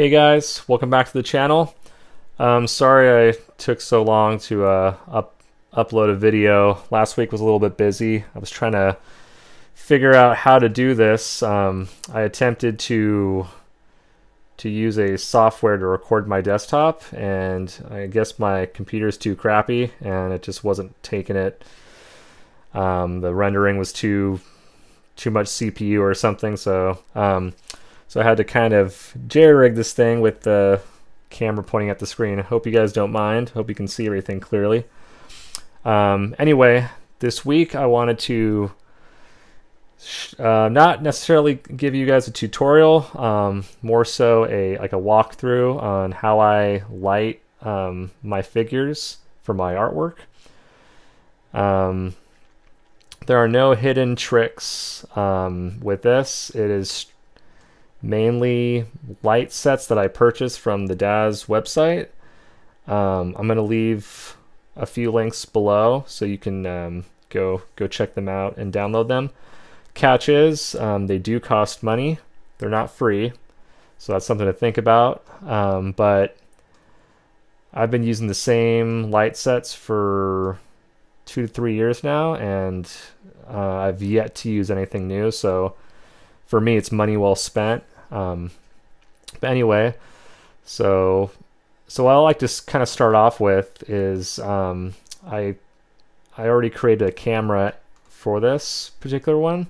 Hey guys, welcome back to the channel. Um, sorry I took so long to uh, up upload a video. Last week was a little bit busy. I was trying to figure out how to do this. Um, I attempted to to use a software to record my desktop and I guess my computer's too crappy and it just wasn't taking it. Um, the rendering was too too much CPU or something so um, so I had to kind of jerry rig this thing with the camera pointing at the screen. I hope you guys don't mind. Hope you can see everything clearly. Um, anyway, this week I wanted to uh, not necessarily give you guys a tutorial, um, more so a like a walkthrough on how I light um, my figures for my artwork. Um, there are no hidden tricks um, with this. It is mainly light sets that I purchased from the Daz website. Um, I'm going to leave a few links below so you can um, go go check them out and download them. Catch is um, they do cost money. They're not free, so that's something to think about. Um, but I've been using the same light sets for two to three years now, and uh, I've yet to use anything new. So for me, it's money well spent. Um, but anyway, so so what I like to kind of start off with is um, I I already created a camera for this particular one,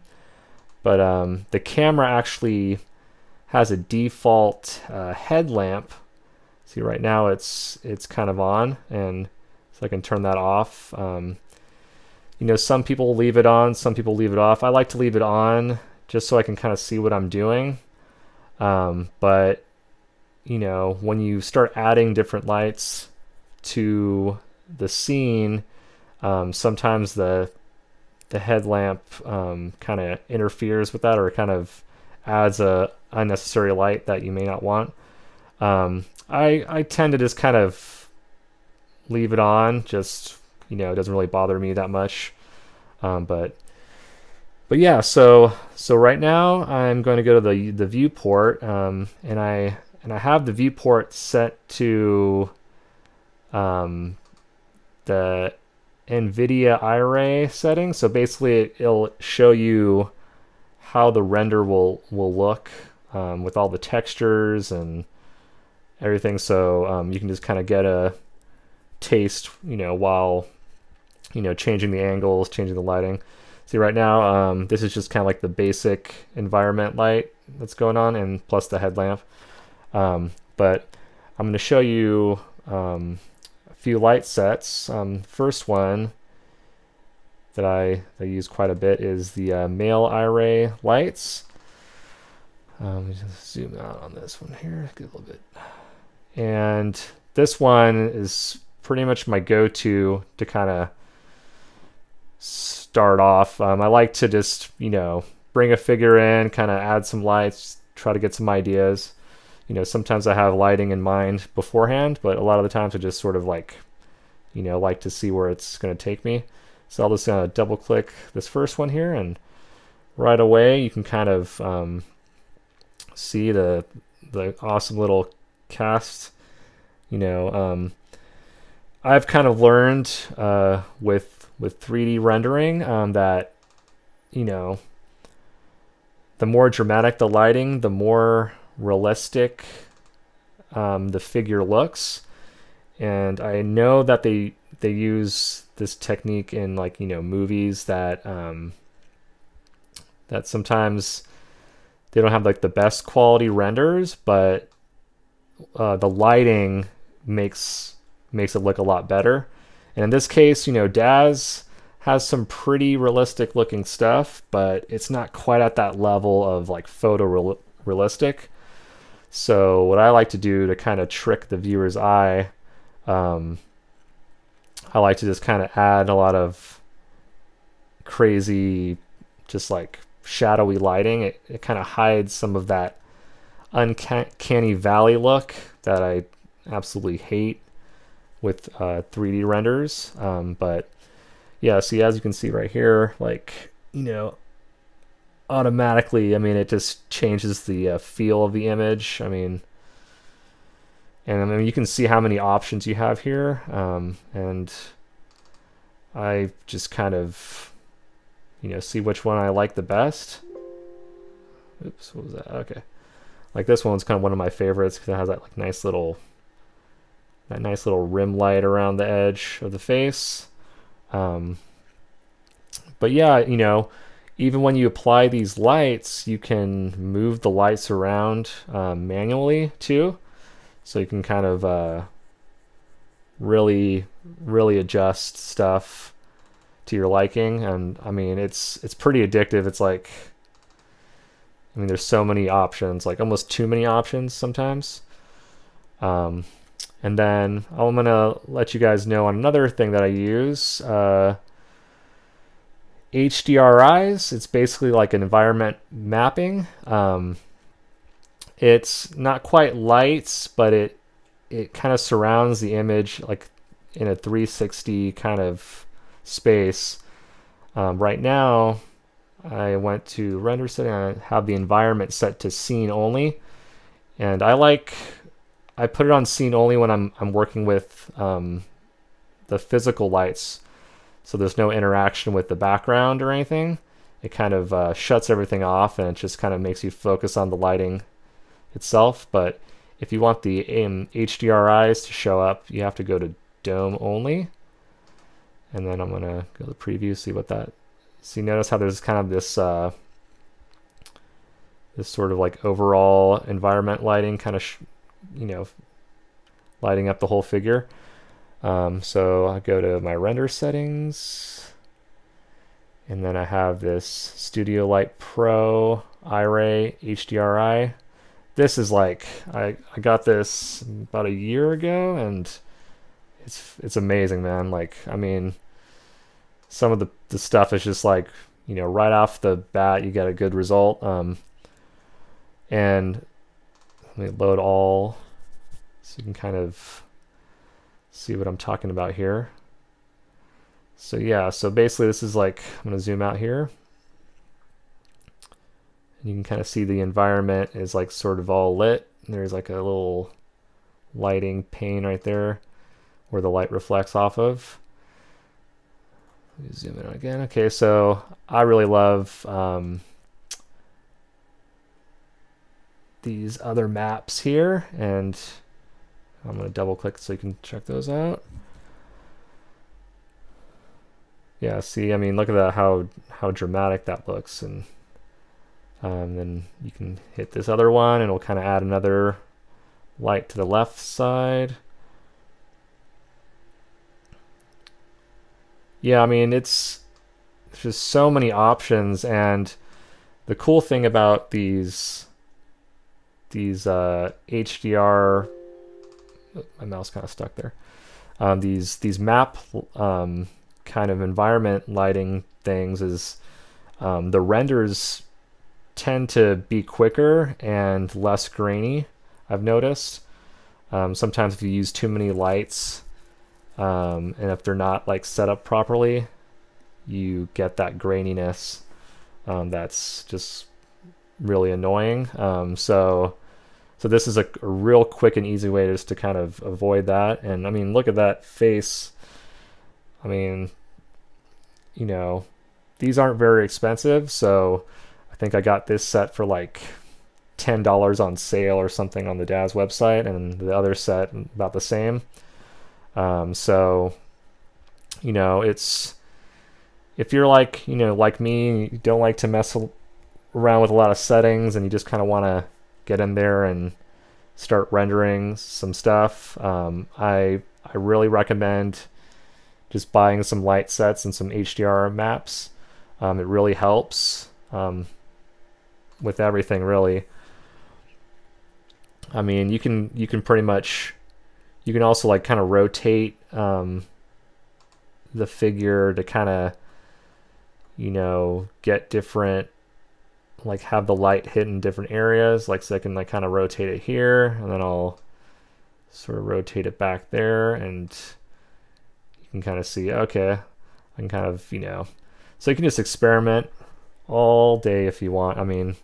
but um, the camera actually has a default uh, headlamp. See right now it's it's kind of on, and so I can turn that off. Um, you know, some people leave it on, some people leave it off. I like to leave it on just so I can kind of see what I'm doing. Um, but you know, when you start adding different lights to the scene, um, sometimes the the headlamp um, kind of interferes with that, or kind of adds a unnecessary light that you may not want. Um, I I tend to just kind of leave it on, just you know, it doesn't really bother me that much. Um, but but yeah, so so right now I'm going to go to the the viewport, um, and I and I have the viewport set to um, the NVIDIA Iray setting. So basically, it'll show you how the render will will look um, with all the textures and everything. So um, you can just kind of get a taste, you know, while you know changing the angles, changing the lighting. See right now, um, this is just kind of like the basic environment light that's going on and plus the headlamp. Um, but I'm going to show you um, a few light sets. Um, first one that I, that I use quite a bit is the uh, male Iray lights. Um, just zoom out on this one here, get a little bit. And this one is pretty much my go-to to kind of start off. Um, I like to just, you know, bring a figure in, kind of add some lights, try to get some ideas. You know, sometimes I have lighting in mind beforehand, but a lot of the times I just sort of like, you know, like to see where it's going to take me. So I'll just uh, double click this first one here and right away you can kind of um, see the the awesome little cast. You know, um, I've kind of learned uh, with with 3D rendering um, that, you know, the more dramatic the lighting, the more realistic um, the figure looks. And I know that they they use this technique in like you know movies that um, that sometimes they don't have like the best quality renders, but uh, the lighting makes makes it look a lot better. And in this case, you know, Daz has some pretty realistic looking stuff, but it's not quite at that level of like photo realistic. So what I like to do to kind of trick the viewer's eye, um, I like to just kind of add a lot of crazy, just like shadowy lighting. It, it kind of hides some of that uncanny valley look that I absolutely hate with uh, 3D renders. Um, but yeah, see, as you can see right here, like, you know, automatically, I mean, it just changes the uh, feel of the image. I mean, and I mean you can see how many options you have here um, and I just kind of you know see which one I like the best oops what was that okay like this one's kind of one of my favorites because it has that like nice little that nice little rim light around the edge of the face. Um, but yeah you know even when you apply these lights you can move the lights around um, manually too. So you can kind of uh, really really adjust stuff to your liking. And I mean it's it's pretty addictive. It's like I mean there's so many options like almost too many options sometimes. Um, and then I'm gonna let you guys know on another thing that I use uh, HDRIs it's basically like an environment mapping um, it's not quite lights, but it it kind of surrounds the image like in a 360 kind of space. Um, right now, I went to render setting. I have the environment set to scene only, and I like I put it on scene only when I'm I'm working with um, the physical lights, so there's no interaction with the background or anything. It kind of uh, shuts everything off, and it just kind of makes you focus on the lighting itself, but if you want the um, HDRIs to show up, you have to go to dome only. And then I'm gonna go to preview, see what that, see notice how there's kind of this, uh, this sort of like overall environment lighting kind of, you know, lighting up the whole figure. Um, so I go to my render settings, and then I have this Studio Light Pro Iray HDRI this is like I, I got this about a year ago and it's it's amazing man. Like i mean some of the, the stuff is just like you know right off the bat you get a good result. Um, and let me load all so you can kind of see what i'm talking about here so yeah so basically this is like i'm to zoom out here you can kind of see the environment is like sort of all lit. There's like a little lighting pane right there where the light reflects off of. zoom in again. Okay, so I really love um, these other maps here, and I'm going to double click so you can check those out. Yeah, see, I mean, look at that, how how dramatic that looks, and um, then you can hit this other one and it'll kind of add another light to the left side. Yeah, I mean, it's just so many options and the cool thing about these these uh, HDR my mouse kind of stuck there. Um, these these map um, kind of environment lighting things is um, the renders tend to be quicker and less grainy, I've noticed. Um, sometimes if you use too many lights um, and if they're not like set up properly, you get that graininess um, that's just really annoying. Um, so so this is a, a, real quick and easy way just to kind of avoid that. And I mean, look at that face. I mean, you know, these aren't very expensive, so I think I got this set for like ten dollars on sale or something on the Daz website, and the other set about the same. Um, so, you know, it's if you're like you know like me, you don't like to mess around with a lot of settings, and you just kind of want to get in there and start rendering some stuff. Um, I I really recommend just buying some light sets and some HDR maps. Um, it really helps. Um, with everything really. I mean, you can you can pretty much you can also like kind of rotate um, the figure to kind of you know get different like have the light hit in different areas like so I can like kind of rotate it here and then I'll sort of rotate it back there and you can kind of see okay I can kind of you know so you can just experiment all day if you want I mean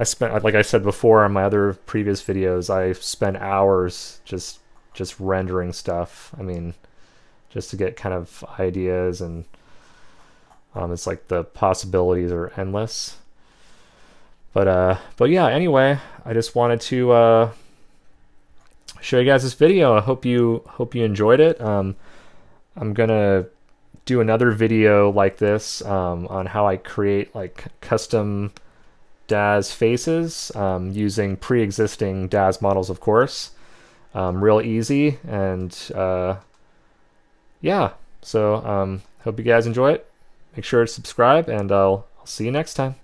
I spent like I said before on my other previous videos, I spent hours just just rendering stuff. I mean, just to get kind of ideas and um, it's like the possibilities are endless. But uh, but yeah. Anyway, I just wanted to uh, show you guys this video. I hope you hope you enjoyed it. Um, I'm gonna do another video like this um, on how I create like custom DAZ faces um, using pre-existing DAZ models, of course. Um, real easy and uh, yeah. So um, hope you guys enjoy it. Make sure to subscribe and I'll, I'll see you next time.